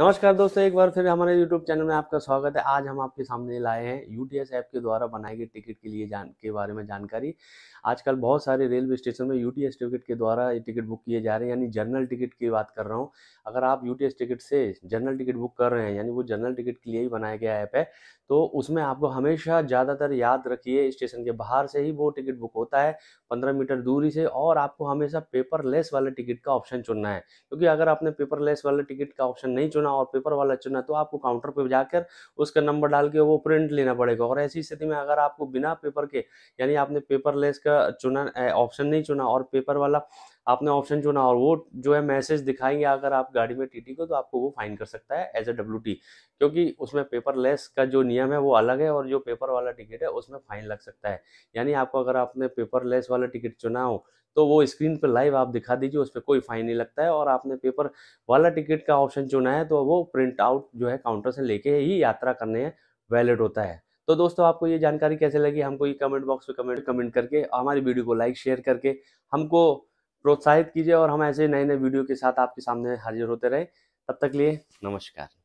नमस्कार दोस्तों, एक बार फिर हमारे YouTube चैनल में आपका स्वागत है। आज हम आपके सामने लाए हैं यूटीएस ऐप के द्वारा बनाई गई टिकट के लिए जान, के बारे में जानकारी। आजकल बहुत सारे रेलवे स्टेशन में यूटीएस टिकट के द्वारा ये टिकट बुक किए जा रहे हैं, यानी जनरल टिकट की बात कर रहा हूँ। अगर आप यूटीएस टिकट से जनरल टिकट बुक कर रहे हैं, यानी वो जनरल टिकट के लिए ही बनाया गया ऐप है तो उसमें आपको हमेशा ज़्यादातर याद रखिए स्टेशन के बाहर से ही वो टिकट बुक होता है, पंद्रह मीटर दूरी से, और आपको हमेशा पेपरलेस वाले टिकट का ऑप्शन चुनना है। क्योंकि अगर आपने पेपरलेस वाले टिकट का ऑप्शन नहीं चुना और पेपर वाला चुना तो आपको काउंटर पर जाकर उसका नंबर डाल के वो प्रिंट लेना पड़ेगा। और ऐसी स्थिति में अगर आपको बिना पेपर के, यानी आपने पेपरलेस का चुना ऑप्शन नहीं चुना और पेपर वाला आपने ऑप्शन चुना और वो जो है मैसेज दिखाएँगे अगर आप गाड़ी में टीटी को तो आपको वो फाइन कर सकता है एज ए डब्ल्यू क्योंकि उसमें पेपरलेस का जो नियम है वो अलग है और जो पेपर वाला टिकट है उसमें फाइन लग सकता है। यानी आपको अगर आपने पेपरलेस वाला टिकट चुना हो तो वो स्क्रीन पर लाइव आप दिखा दीजिए, उस पर कोई फाइन नहीं लगता है और आपने पेपर वाला टिकट का ऑप्शन चुना है तो वो प्रिंट आउट जो है काउंटर से लेके ही यात्रा करने वैलिड होता है। तो दोस्तों, आपको ये जानकारी कैसे लगी? हमको ये कमेंट बॉक्स में कमेंट कमेंट करके, हमारी वीडियो को लाइक शेयर करके, हमको प्रोत्साहित कीजिए और हम ऐसे नए नए वीडियो के साथ आपके सामने हाजिर होते रहे। तब तक लिए नमस्कार।